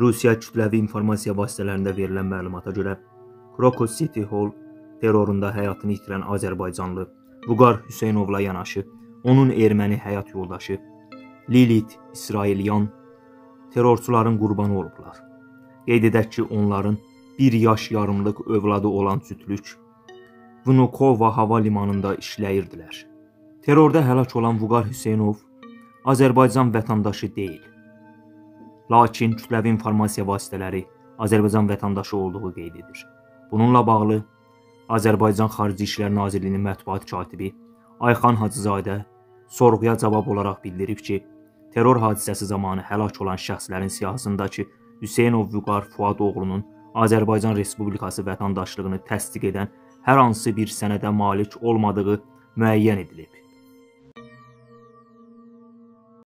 Rusiya kütləvi informasiya vasitələrində verilən məlumata görə Crocus City Hall terrorunda həyatını itirən Azərbaycanlı Vüqar Hüseynovla yanaşı onun erməni həyat yoldaşı Lilit İsrailyan terrorçuların qurbanı olublar. Qeyd edək ki, onların 1 yaş yarımlıq övladı olan cütlük Vnukova hava limanında işləyirdilər. Terrorda həlak olan Vüqar Hüseynov Azərbaycan vətəndaşı deyil. Lakin kütləvi informasiya vasitələri Azərbaycan vətəndaşı olduğu qeyd edir. Bununla bağlı Azərbaycan Xarici İşlər Nazirliyinin mətbuat katibi Ayxan Hacızadə sorğuya cavab olaraq bildirib ki, terror hadisəsi zamanı həlak olan şəxslərin siyahısındakı Hüseynov Vüqar Fuad oğlunun Azərbaycan Respublikası vətəndaşlığını təsdiq edən hər hansı bir sənədə malik olmadığı müəyyən edilib.